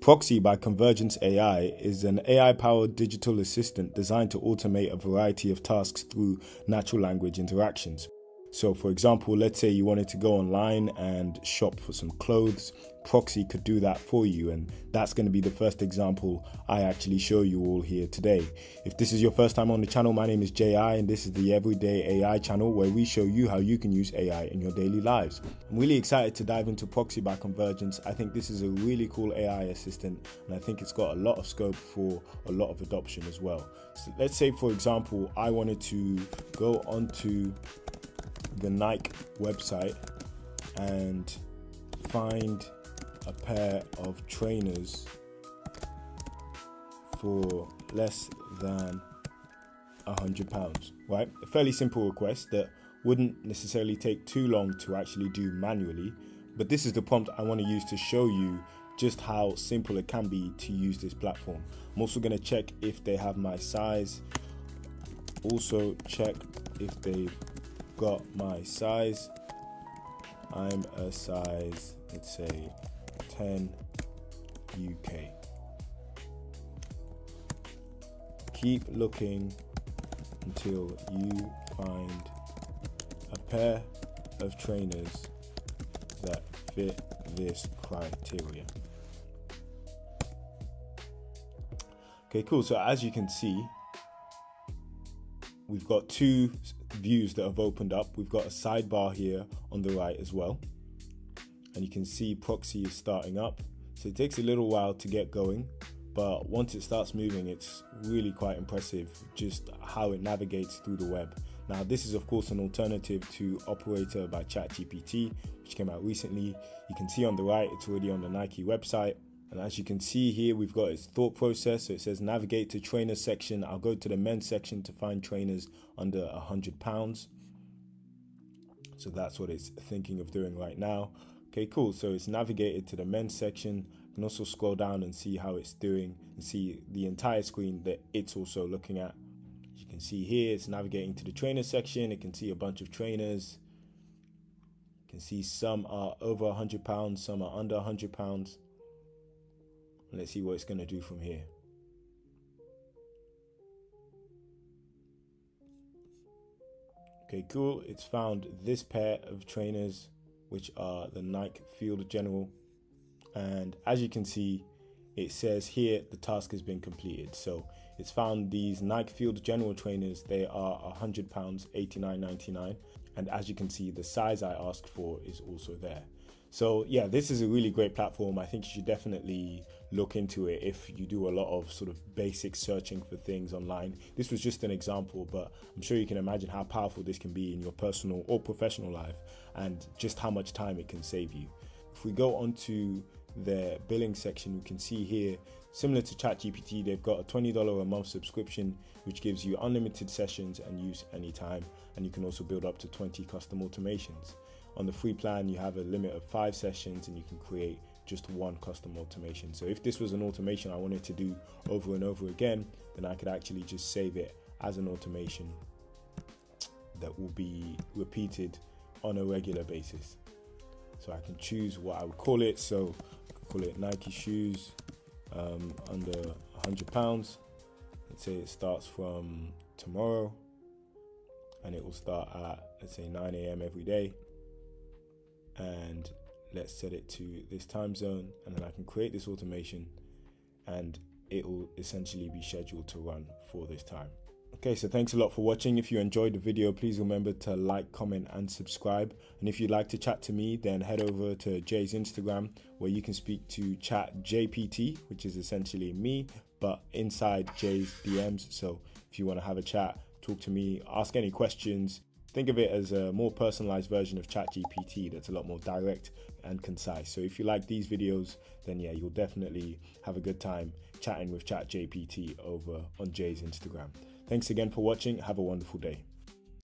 Proxy by Convergence AI is an AI powered digital assistant designed to automate a variety of tasks through natural language interactions. So, for example, let's say you wanted to go online and shop for some clothes. Proxy could do that for you, and that's going to be the first example I actually show you all here today. If this is your first time on the channel, my name is JI, and this is the Everyday AI channel where we show you how you can use AI in your daily lives. I'm really excited to dive into Proxy by Convergence. I think this is a really cool AI assistant, and I think it's got a lot of scope for a lot of adoption as well. So let's say, for example, I wanted to go onto the Nike website and find a pair of trainers for less than a hundred pounds, right? A fairly simple request that wouldn't necessarily take too long to actually do manually, but this is the prompt I want to use to show you just how simple it can be to use this platform. I'm also going to check if they have my size, also check if they've got my size. I'm a size, let's say 10 UK. Keep looking until you find a pair of trainers that fit this criteria. Okay, cool. So as you can see, we've got two views that have opened up. We've got a sidebar here on the right as well. And you can see proxy is starting up. So it takes a little while to get going, but once it starts moving, it's really quite impressive just how it navigates through the web. Now, this is of course an alternative to Operator by ChatGPT, which came out recently. You can see on the right, it's already on the Nike website. And as you can see here, we've got its thought process. So it says navigate to trainer section. I'll go to the men's section to find trainers under a hundred pounds. So that's what it's thinking of doing right now. Okay, cool. So it's navigated to the men's section. You can also scroll down and see how it's doing and see the entire screen that it's also looking at. As you can see here, it's navigating to the trainer section. It can see a bunch of trainers. You can see some are over a hundred pounds, some are under a hundred pounds. Let's see what it's going to do from here. Okay, cool. It's found this pair of trainers, which are the Nike Field General. And as you can see, it says here the task has been completed. So it's found these Nike Field General trainers. They are £100, 89.99. And as you can see, the size I asked for is also there. So yeah, this is a really great platform. I think you should definitely look into it if you do a lot of sort of basic searching for things online. This was just an example, but I'm sure you can imagine how powerful this can be in your personal or professional life and just how much time it can save you. If we go on to their billing section, we can see here, similar to ChatGPT, they've got a $20 a month subscription, which gives you unlimited sessions and use anytime. And you can also build up to 20 custom automations. On the free plan, you have a limit of five sessions and you can create just one custom automation. So if this was an automation I wanted to do over and over again, then I could actually just save it as an automation that will be repeated on a regular basis. So I can choose what I would call it. So call it Nike shoes um, under 100 pounds. Let's say it starts from tomorrow and it will start at let's say 9 a.m. every day and let's set it to this time zone and then I can create this automation and it will essentially be scheduled to run for this time. Okay, so thanks a lot for watching. If you enjoyed the video, please remember to like, comment, and subscribe. And if you'd like to chat to me, then head over to Jay's Instagram where you can speak to Chat JPT, which is essentially me, but inside Jay's DMs. So if you want to have a chat, talk to me, ask any questions, think of it as a more personalized version of ChatGPT that's a lot more direct and concise. So if you like these videos, then yeah, you'll definitely have a good time chatting with ChatJPT over on Jay's Instagram. Thanks again for watching. Have a wonderful day.